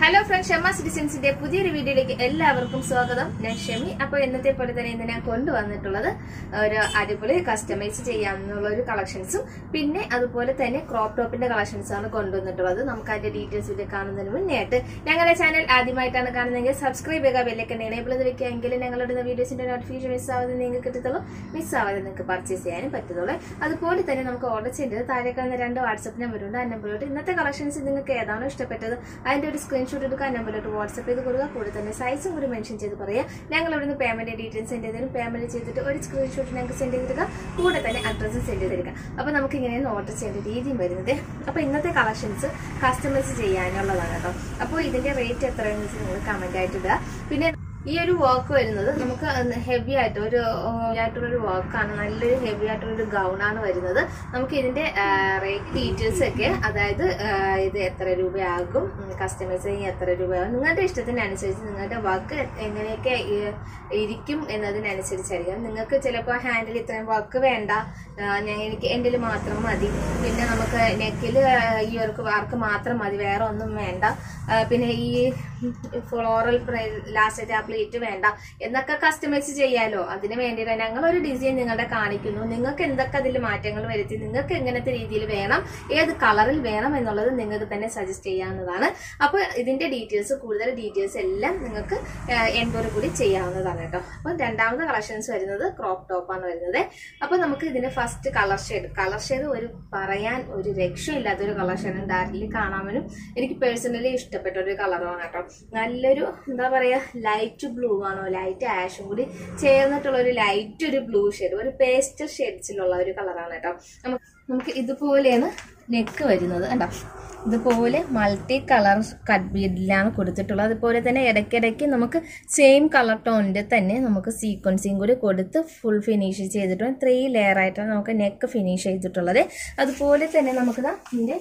Hello friends Shammah സിറ്റിസൻസിന്റെ പുതിയൊരു വീഡിയോയിലേക്ക് എല്ലാവർക്കും സ്വാഗതം. ഞാൻ ഷെമി. അപ്പോൾ ഇന്നത്തെ പോലെ തന്നെ ഇന്ന് ഞാൻ കൊണ്ടുവന്നിട്ടുള്ളത് ഒരു അടിപൊളി കസ്റ്റമൈസ് ചെയ്യാമെന്നുള്ള ഒരു കളക്ഷൻസും പിന്നെ അതുപോലെ തന്നെ ക്രോപ്പ് ടോപ്പിന്റെ കളക്ഷൻസ് ആണ് കൊണ്ടുവന്നിട്ടുള്ളത്. നമുക്ക് അതിന്റെ ഡീറ്റെയിൽസ് വീഡിയോ കാണുന്നതിന് മുന്നേയായിട്ട് ഞങ്ങളുടെ ചാനൽ ആദ്യമായിട്ടാണ് കാണുന്നതെങ്കിൽ സബ്സ്ക്രൈബ് ചെയ്യുക ബെല്ലൊക്കെ എനേബിൾ വെക്കുക. എങ്കിലും ഞങ്ങളുടെ വീഡിയോസിന്റെ നോട്ടിഫിക്കേഷൻ മിസ് ആവാതെ നിങ്ങൾക്ക് കിട്ടത്തുള്ളൂ. മിസ് ആവാതെ നിങ്ങൾക്ക് പർച്ചേസ് ചെയ്യാനും പറ്റത്തുള്ളൂ. അതുപോലെ തന്നെ നമുക്ക് ഓർഡർ ചെയ്യേണ്ടത് താഴെ കാണുന്ന രണ്ട് വാട്സപ്പ് നമ്പറുണ്ട് ആ നമ്പറിലോട്ട് ഇന്നത്തെ കളക്ഷൻസ് നിങ്ങൾക്ക് ഏതാണോ ഇഷ്ടപ്പെട്ടത് അതിന്റെ ഒരു സ്ക്രീൻഷോട്ട് എടുക്കുക നമ്പറിലോട്ട് വാട്സപ്പ് ചെയ്ത് കൊടുക്കുക. കൂടെ തന്നെ സൈസും കൂടി മെൻഷൻ ചെയ്ത് പറയുക. ഞങ്ങൾ ഇവിടുന്ന് പേയ്മെന്റ് ഡീറ്റെയിൽസ് സെൻഡ് ചെയ്തതിനും പേയ്മെന്റ് ചെയ്തിട്ട് ഒരു സ്ക്രീൻഷോട്ട് ഞങ്ങൾക്ക് സെൻഡ് ചെയ്തിരിക്കുക കൂടെ തന്നെ അഡ്രസ്സും സെൻഡ് ചെയ്തിരിക്കുക അപ്പോൾ നമുക്ക് ഇങ്ങനെയാണ് ഓർഡർ ചെയ്യേണ്ട രീതിയും വരുന്നത്. അപ്പോൾ ഇന്നത്തെ കളക്ഷൻസ് കസ്റ്റമൈസ് ചെയ്യാനുള്ളതാണ് കേട്ടോ. അപ്പോൾ ഇതിന്റെ റേറ്റ് എത്രയാണെന്ന് വെച്ചാൽ നിങ്ങൾ കമന്റ് ആയിട്ട് ഇടുക. പിന്നെ ഈ ഒരു വർക്ക് വരുന്നത് നമുക്ക് ഹെവി ആയിട്ട് ഒരു ആയിട്ടുള്ളൊരു വർക്കാണ് നല്ലൊരു ഹെവി ആയിട്ടുള്ളൊരു ഗൗണാണ് വരുന്നത്. നമുക്ക് ഇതിന്റെ റേറ്റ് ഡീറ്റെയിൽസ് ഒക്കെ അതായത് ഇത് എത്ര രൂപയാകും കസ്റ്റമൈസ് ചെയ്യാൻ എത്ര രൂപയാകും നിങ്ങളുടെ ഇഷ്ടത്തിനനുസരിച്ച് നിങ്ങളുടെ വർക്ക് എങ്ങനെയൊക്കെ ഇരിക്കും എന്നതിനനുസരിച്ചായിരിക്കും. നിങ്ങൾക്ക് ചിലപ്പോൾ ഹാൻഡിൽ ഇത്രയും വർക്ക് വേണ്ട. ഞാൻ എനിക്ക് എന്റെ മാത്രം മതി. പിന്നെ നമുക്ക് നെക്കിൽ ഈ ഒരു വർക്ക് മാത്രം മതി. വേറെ ഒന്നും വേണ്ട. പിന്നെ ഈ ഫ്ലോറൽ ലാസ്റ്റ് പ്ലേറ്റ് വേണ്ട. എന്നൊക്കെ കസ്റ്റമൈസ് ചെയ്യാലോ. അതിന് വേണ്ടിയിട്ട് ഞങ്ങൾ ഒരു ഡിസൈൻ നിങ്ങളുടെ കാണിക്കുന്നു. നിങ്ങൾക്ക് എന്തൊക്കെ അതിൽ മാറ്റങ്ങൾ വരുത്തി നിങ്ങൾക്ക് എങ്ങനത്തെ രീതിയിൽ വേണം ഏത് കളറിൽ വേണം എന്നുള്ളത് നിങ്ങൾക്ക് തന്നെ സജസ്റ്റ് ചെയ്യാവുന്നതാണ്. അപ്പോൾ ഇതിന്റെ ഡീറ്റെയിൽസ് കൂടുതൽ ഡീറ്റെയിൽസ് എല്ലാം നിങ്ങൾക്ക് എൻക്വയറി കൂടി ചെയ്യാവുന്നതാണ് കേട്ടോ. അപ്പോൾ രണ്ടാമത് കളക്ഷൻസ് വരുന്നത് ക്രോപ്പ് ആണ് വരുന്നത്. അപ്പോൾ നമുക്ക് ഇതിന്റെ first colour shade colour shade ഒരു പറയാൻ ഒരു രക്ഷയില്ലാത്ത ഒരു കളർ ഷെയ്ഡ് ഡയറക്റ്റ്ലി കാണാമെന്നും എനിക്ക് പേഴ്സണലി ഇഷ്ടപ്പെട്ട ഒരു കളറാണ് കേട്ടോ. നല്ലൊരു എന്താ പറയാ ലൈറ്റ് ബ്ലൂ ആണോ? ലൈറ്റ് ആഷും കൂടി ചേർന്നിട്ടുള്ള ഒരു ലൈറ്റ് ഒരു ബ്ലൂ ഷെയ്ഡ് ഒരു പേസ്റ്റൽ ഷെയ്ഡ്സിലുള്ള ഒരു കളറാണ് കേട്ടോ. നമുക്ക് നമുക്ക് ഇതുപോലെയാണ് നെക്ക് വരുന്നത് കണ്ടോ? ഇതുപോലെ മൾട്ടി കളർ കട്ട് ബീഡിലാണ് കൊടുത്തിട്ടുള്ളത്. അതുപോലെ തന്നെ ഇടയ്ക്കിടയ്ക്ക് നമുക്ക് സെയിം കളർ ടോണിന്റെ തന്നെ നമുക്ക് സീക്വൻസിങ് കൂടി കൊടുത്ത് ഫുൾ ഫിനിഷ് ചെയ്തിട്ടുണ്ട്. ത്രീ ലെയർ ആയിട്ടാണ് നമുക്ക് നെക്ക് ഫിനിഷ് ചെയ്തിട്ടുള്ളത്. അതുപോലെ തന്നെ നമുക്ക് ദാ ഇതിന്റെ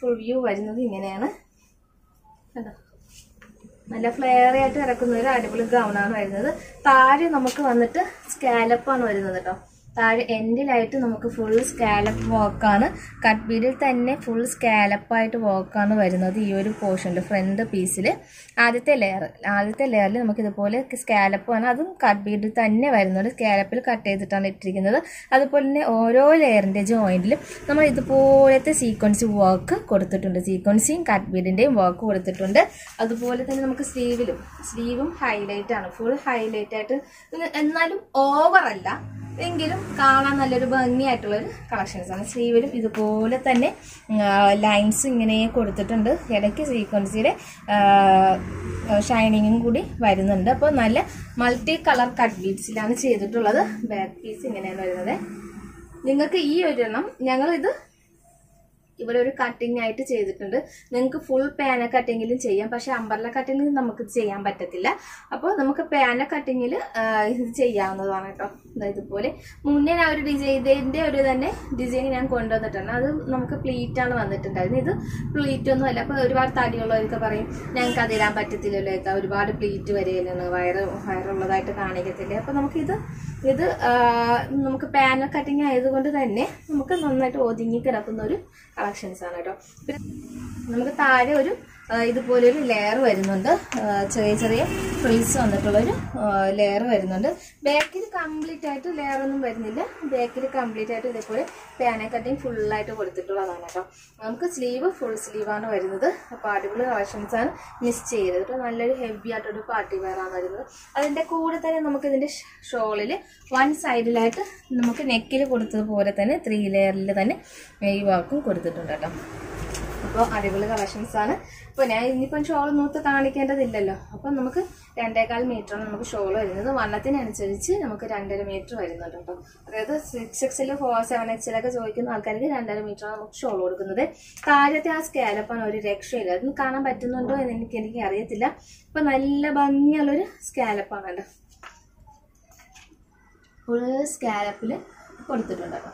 ഫുൾ വ്യൂ വരുന്നത് ഇങ്ങനെയാണ്. കണ്ടോ? നല്ല ഫ്ലെയറി ആയിട്ട് ഇറക്കുന്ന ഒരു അടിപൊളി ഗൗണാണ് വരുന്നത്. താഴെ നമുക്ക് വന്നിട്ട് സ്കാലപ്പാണ് വരുന്നത് കേട്ടോ താഴെ എൻഡിലായിട്ട് നമുക്ക് ഫുൾ സ്കാലപ്പ് വർക്കാണ് കട്ട് ബീഡിൽ തന്നെ ഫുൾ സ്കാലപ്പായിട്ട് വർക്കാണ് വരുന്നത് ഈ ഒരു പോർഷനിൽ ഫ്രണ്ട് പീസിൽ ആദ്യത്തെ ലെയർ ആദ്യത്തെ ലെയറിൽ നമുക്ക് ഇതുപോലെ സ്കാലപ്പാണ് അതും കട്ട് ബീഡിൽ തന്നെ വരുന്നത്. സ്കാലപ്പിൽ കട്ട് ചെയ്തിട്ടാണ് ഇട്ടിരിക്കുന്നത്. അതുപോലെ തന്നെ ഓരോ ലെയറിന്റെ ജോയിന്റിലും നമ്മൾ ഇതുപോലത്തെ സീക്വൻസ് വർക്ക് കൊടുത്തിട്ടുണ്ട്. സീക്വൻസിയും കട്ട് ബീഡിന്റെയും വർക്ക് കൊടുത്തിട്ടുണ്ട്. അതുപോലെ തന്നെ നമുക്ക് സ്ലീവിലും സ്ലീവും ഹൈലൈറ്റ് ആണ്. ഫുൾ ഹൈലൈറ്റ് ആയിട്ട് എന്നാലും ഓവറല്ല എങ്കിലും കാണാൻ നല്ലൊരു ഭംഗിയായിട്ടുള്ളൊരു ആണ്. സ്ലീവിലും ഇതുപോലെ തന്നെ ലൈൻസ് ഇങ്ങനെ കൊടുത്തിട്ടുണ്ട്. ഇടയ്ക്ക് സീക്വൻസിയുടെ ഷൈനിങ്ങും കൂടി വരുന്നുണ്ട്. അപ്പോൾ നല്ല മൾട്ടി കളർ കട്ട് ബീഡ്സിലാണ് ചെയ്തിട്ടുള്ളത്. ബാക്ക് പീസ് ഇങ്ങനെയാണ് വരുന്നത്. നിങ്ങൾക്ക് ഈ ഒരെണ്ണം ഞങ്ങളിത് ഇവിടെ ഒരു കട്ടിങ് ആയിട്ട് ചെയ്തിട്ടുണ്ട്. നിങ്ങൾക്ക് ഫുൾ പാന കട്ടിങ്ങിലും ചെയ്യാം. പക്ഷെ അമ്പർല കട്ടിങ്ങിൽ നമുക്ക് ചെയ്യാൻ പറ്റത്തില്ല. അപ്പോൾ നമുക്ക് പാന കട്ടിങ്ങിൽ ഇത് ചെയ്യാവുന്നതാണ് കേട്ടോ. ഇതുപോലെ മുന്നേ ഞാൻ ഒരു ഡിസൈൻ ഇതിന്റെ ഒരു തന്നെ ഡിസൈൻ ഞാൻ കൊണ്ടുവന്നിട്ടുണ്ട്. അത് നമുക്ക് പ്ലീറ്റാണ് ആണ് വന്നിട്ടുണ്ടായിരുന്നു ഇത് പ്ലീറ്റ് ഒന്നും അല്ല. അപ്പോൾ ഒരുപാട് തടിയുള്ളവരൊക്കെ പറയും ഞങ്ങൾക്ക് അതിടാൻ പറ്റത്തില്ലല്ലോ. എത്താ ഒരുപാട് പ്ലീറ്റ് വരെയല്ലാണ് വയറ് വയറുള്ളതായിട്ട് കാണിക്കത്തില്ലേ. അപ്പോൾ നമുക്കിത് ഇത് ആ, നമുക്ക് പേന കട്ടിങ് ആയതുകൊണ്ട് തന്നെ നമുക്ക് നന്നായിട്ട് ഒതുങ്ങി കിടക്കുന്ന ഒരു കളക്ഷൻസ് ആണ് കേട്ടോ നമുക്ക് താഴെ ഒരു ആ, ഇതുപോലെ ഒരു ലെയർ വരുന്നുണ്ട് ചെറിയ ചെറിയ ഫ്രിൽസ് വന്നിട്ടുള്ളൊരു ലെയർ വരുന്നുണ്ട്. ബാക്കിൽ കംപ്ലീറ്റ് ആയിട്ട് ലെയർ ഒന്നും വരുന്നില്ല. ബാക്കിൽ കംപ്ലീറ്റ് ആയിട്ട് ഇതേപോലെ പാന കട്ടിങ് ഫുള്ളായിട്ട് കൊടുത്തിട്ടുള്ളതാണ് കേട്ടോ. നമുക്ക് സ്ലീവ് ഫുൾ സ്ലീവാണ് വരുന്നത്. അപ്പോൾ അടിപൊളി കളക്ഷൻസ് ആണ് മിസ് ചെയ്തത് കേട്ടോ. നല്ലൊരു ഹെവി ആയിട്ടൊരു പാർട്ടി വെയർ ആണ് വരുന്നത്. അതിന്റെ കൂടെ തന്നെ നമുക്ക് ഇതിന്റെ ഷോളിൽ വൺ സൈഡിലായിട്ട് നമുക്ക് നെക്കിൽ കൊടുത്തതുപോലെ തന്നെ ത്രീ ലെയറിൽ തന്നെ ഈ വർക്കും കൊടുത്തിട്ടുണ്ട് കേട്ടോ. അപ്പോൾ അടിപൊളി കളക്ഷൻസ് ആണ്. അപ്പോൾ ഞാൻ ഇനിയിപ്പം ഷോൾ നൂത്ത് കാണിക്കേണ്ടതില്ലല്ലോ. അപ്പം നമുക്ക് രണ്ടേകാൽ മീറ്ററാണ് നമുക്ക് ഷോൾ വരുന്നത്. വണ്ണത്തിനനുസരിച്ച് നമുക്ക് രണ്ടര മീറ്റർ വരുന്നുണ്ട് കേട്ടോ. അതായത് സിക്സ് എക്സിൽ ഫോർ സെവൻ എക്സിലൊക്കെ ചോദിക്കുന്ന ആൾക്കാർക്ക് രണ്ടര മീറ്ററാണ് നമുക്ക് ഷോൾ കൊടുക്കുന്നത്. താഴത്തെ ആ സ്കാലപ്പാണ് ഒരു രക്ഷയില്ല. അതും കാണാൻ പറ്റുന്നുണ്ടോ എന്ന് എനിക്ക് എനിക്ക് അറിയത്തില്ല. അപ്പം നല്ല ഭംഗിയുള്ളൊരു സ്കാലപ്പാണ് കേട്ടോ. ഫുൾ സ്കാലപ്പിൽ കൊടുത്തിട്ടുണ്ട് കേട്ടോ.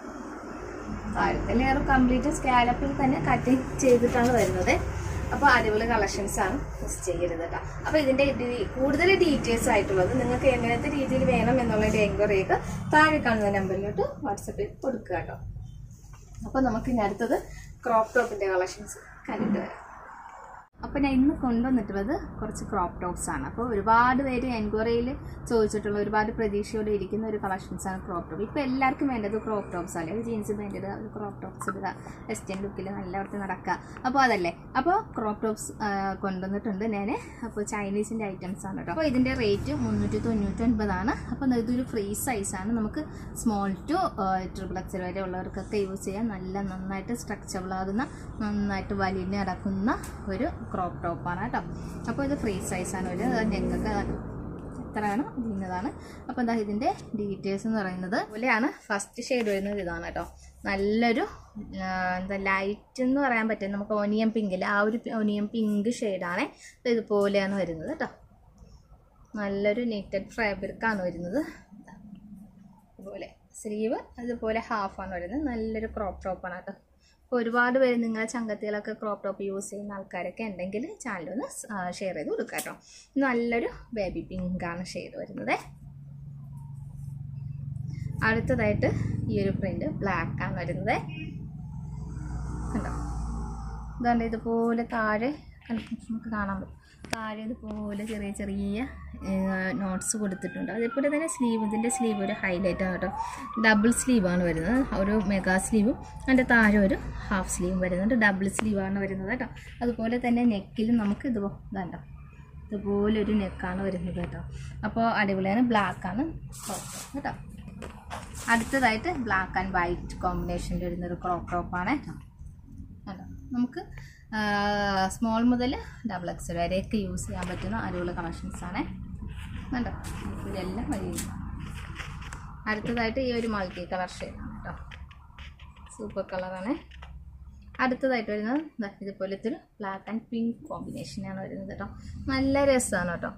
താഴത്തെ കംപ്ലീറ്റ് സ്കാലപ്പിൽ തന്നെ കട്ടിങ് ചെയ്തിട്ടാണ് വരുന്നത്. അപ്പോൾ അടിപൊളി കളക്ഷൻസ് ആണ്. മിസ് ചെയ്യരുത് കേട്ടോ അപ്പോൾ ഇതിന്റെ കൂടുതൽ ഡീറ്റെയിൽസ് ആയിട്ടുള്ളത് നിങ്ങൾക്ക് എങ്ങനത്തെ രീതിയിൽ വേണം എന്നുള്ളതിന്റെ എൻക്വയറി ഒക്കെ താഴെ കാണുന്ന നമ്പറിലോട്ട് വാട്സപ്പിൽ കൊടുക്കുക കേട്ടോ അപ്പോൾ നമുക്ക് ഇനി അടുത്തത് ക്രോപ്പ് ടോപ്പിന്റെ കളക്ഷൻസ് കണ്ടിട്ട് വരാം. അപ്പോൾ ഞാൻ ഇന്ന് കൊണ്ടുവന്നിട്ടുള്ളത് കുറച്ച് ക്രോപ്പ് ടോപ്സ് ആണ്. അപ്പോൾ ഒരുപാട് പേര് എൻക്വയറിയിൽ ചോദിച്ചിട്ടുള്ള ഒരുപാട് പ്രതീക്ഷയോടെ ഇരിക്കുന്ന ഒരു കളക്ഷൻസ് ആണ് ക്രോപ്പ് ടോപ്പ് ഇപ്പോൾ എല്ലാവർക്കും വേണ്ടത് ക്രോപ്പ് ടോപ്സ് അല്ലേ? ഒരു ജീൻസ് വേണ്ടത് ഇടുക ഒരു ക്രോപ്പ് ടോപ്സ് ഇടുക വെസ്റ്റേൺ ലുക്കിൽ നല്ല വൃത്തി നടക്കുക. അപ്പോൾ അതല്ലേ? അപ്പോൾ ക്രോപ്പ് ടോപ്സ് കൊണ്ടുവന്നിട്ടുണ്ട് ഞാൻ അപ്പോൾ ചൈനീസിന്റെ ഐറ്റംസ് ആണ് കേട്ടോ അപ്പോൾ ഇതിന്റെ റേറ്റ് മുന്നൂറ്റി തൊണ്ണൂറ്റി ഒൻപതാണ് അപ്പോൾ ഇതൊരു ഫ്രീ സൈസാണ് നമുക്ക് സ്മോൾ ടു ട്രിപ്പിൾ എക്സൽ വരെ ഉള്ളവർക്കൊക്കെ യൂസ് ചെയ്യാൻ നല്ല നന്നായിട്ട് സ്ട്രക്ചറബിൾ ആകുന്ന നന്നായിട്ട് വലിഞ്ഞ് നടക്കുന്ന ഒരു ക്രോപ്പ് ടോപ്പാണ് കേട്ടോ. അപ്പോൾ ഇത് ഫ്രീ സൈസാണ് ഒരു ഞങ്ങൾക്ക് എത്രയാണ്? ഇന്നതാണ്. അപ്പോൾ എന്താ ഇതിന്റെ ഡീറ്റെയിൽസ് എന്ന് പറയുന്നത് പോലെയാണ് ഫസ്റ്റ് ഷെയ്ഡ് വരുന്നത് ഇതാണ് കേട്ടോ. നല്ലൊരു എന്താ ലൈറ്റ് എന്ന് പറയാൻ പറ്റും നമുക്ക് ഒനിയൻ പിങ്കിൽ ആ ഒരു ഒനിയൻ പിങ്ക് ഷെയ്ഡാണ് ഇതുപോലെയാണ് വരുന്നത് കേട്ടോ. നല്ലൊരു നീറ്റഡ് ഫാബ്രിക്കാണ് വരുന്നത്. അതുപോലെ സ്ലീവ് അതുപോലെ ഹാഫാണ് വരുന്നത്. നല്ലൊരു ക്രോപ്പ് ടോപ്പാണ് കേട്ടോ. ഒരുപാട് പേര് നിങ്ങളെ ചങ്കത്തികളൊക്കെ ക്രോപ്പ് ടോപ്പ് യൂസ് ചെയ്യുന്ന ആൾക്കാരൊക്കെ ഉണ്ടെങ്കിൽ ചാനലൊന്ന് ഷെയർ ചെയ്ത് കൊടുക്കുക കേട്ടോ. നല്ലൊരു ബേബി പിങ്കാണ് ഷെയ്ഡ് വരുന്നത്. അടുത്തതായിട്ട് ഈ ഒരു പ്രിന്റ് ബ്ലാക്കാണ് വരുന്നത്. കണ്ടോ? ഇതുകൊണ്ട് ഇതുപോലെ താഴെ നമുക്ക് കാണാൻ പറ്റും. താഴെ ഇതുപോലെ ചെറിയ ചെറിയ നോട്ട്സ് കൊടുത്തിട്ടുണ്ട്. അതേപോലെ തന്നെ സ്ലീവ് ഇതിന്റെ സ്ലീവ് ഒരു ഹൈലൈറ്റ് ആണ് കേട്ടോ. ഡബിൾ സ്ലീവാണ് വരുന്നത്. ഒരു മെഗാ സ്ലീവും അതിന്റെ താഴെ ഒരു ഹാഫ് സ്ലീവും വരുന്നുണ്ട്. ഡബിൾ സ്ലീവാണ് വരുന്നത് കേട്ടോ. അതുപോലെ തന്നെ നെക്കിലും നമുക്ക് ഇത് ഇതാണ്ടോ ഇതുപോലെ ഒരു നെക്കാണ് വരുന്നത് കേട്ടോ. അപ്പോൾ അടിപൊളിയാണ് ബ്ലാക്കാണ് കേട്ടോ. അടുത്തതായിട്ട് ബ്ലാക്ക് ആൻഡ് വൈറ്റ് കോമ്പിനേഷനിൽ വരുന്നൊരു ക്രോപ്പ് ടോപ്പാണ് കേട്ടോ. നമുക്ക് സ്മോൾ മുതൽ ഡബിൾ എക്സ് വരെയൊക്കെ യൂസ് ചെയ്യാൻ പറ്റുന്ന അടിപൊളി കളക്ഷൻസ് ആണ്. കണ്ടോ? ഇതെല്ലാം വഴി. അടുത്തതായിട്ട് ഈ ഒരു മൾട്ടി കളർ ഷെയ്ഡാണ് കേട്ടോ. സൂപ്പർ കളറാണ് അടുത്തതായിട്ട് വരുന്നത് ഇതുപോലത്തെ ഒരു ബ്ലാക്ക് ആൻഡ് പിങ്ക് കോമ്പിനേഷനാണ് വരുന്നത് കേട്ടോ. നല്ല രസമാണ് കേട്ടോ.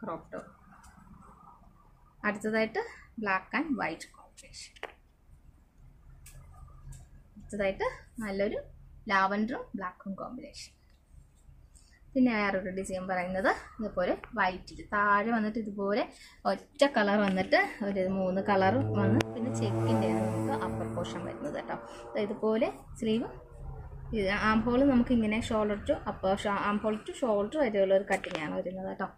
ക്രോപ്പ് ടോപ്പ് അടുത്തതായിട്ട് ബ്ലാക്ക് ആൻഡ് വൈറ്റ് കോമ്പിനേഷൻ അടുത്തതായിട്ട് നല്ലൊരു ലാവൻഡറും ബ്ലാക്കും കോമ്പിനേഷൻ. പിന്നെ വേറൊരു ഡിസൈൻ പറയുന്നത് ഇതുപോലെ വൈറ്റ് താഴെ വന്നിട്ട് ഇതുപോലെ ഒറ്റ കളർ വന്നിട്ട് ഒരു മൂന്ന് കളർ വന്ന് പിന്നെ ചെക്കിന്റെ നമുക്ക് അപ്പർ പോർഷൻ വരുന്നത് കേട്ടോ. ഇതുപോലെ സ്ലീവ് ആം ഹോൾ നമുക്ക് ഇങ്ങനെ shoulder to upper arm hole to shoulder വരെയുള്ള ഒരു കട്ടിങ് ആണ് വരുന്നത് കേട്ടോ.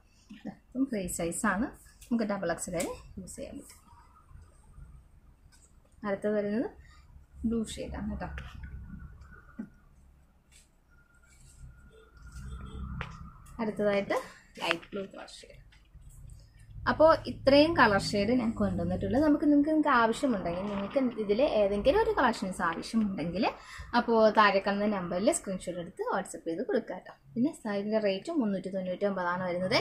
അപ്പം ഫ്രീ സൈസാണ് നമുക്ക് ഡബിൾ എക്സ് വരെ യൂസ് ചെയ്യാൻ പറ്റും. അടുത്തത് വരുന്നത് ബ്ലൂ ഷെയ്ഡാണ് കേട്ടോ. അടുത്തതായിട്ട് ലൈറ്റ് ബ്ലൂ കളർ ഷെയ്ഡ് അപ്പോൾ ഇത്രയും കളർ ഷെയ്ഡ് ഞാൻ കൊണ്ടുവന്നിട്ടുള്ളത്. നമുക്ക് നിങ്ങൾക്ക് നിങ്ങൾക്ക് ആവശ്യമുണ്ടെങ്കിൽ നിങ്ങൾക്ക് ഇതിൽ ഏതെങ്കിലും ഒരു കളക്ഷൻസ് ആവശ്യമുണ്ടെങ്കിൽ അപ്പോൾ താഴെ കാണുന്ന നമ്പറിൽ സ്ക്രീൻഷോട്ട് എടുത്ത് വാട്സപ്പ് ചെയ്ത് കൊടുക്കുക കേട്ടോ. പിന്നെ സൈഡിന്റെ റേറ്റ് മുന്നൂറ്റി തൊണ്ണൂറ്റി ഒമ്പതാണ് വരുന്നത്.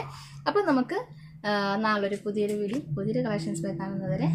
അപ്പോൾ നമുക്ക് നാളൊരു പുതിയൊരു വീഡിയോ പുതിയൊരു കളക്ഷൻസ് കാണുന്നവരെ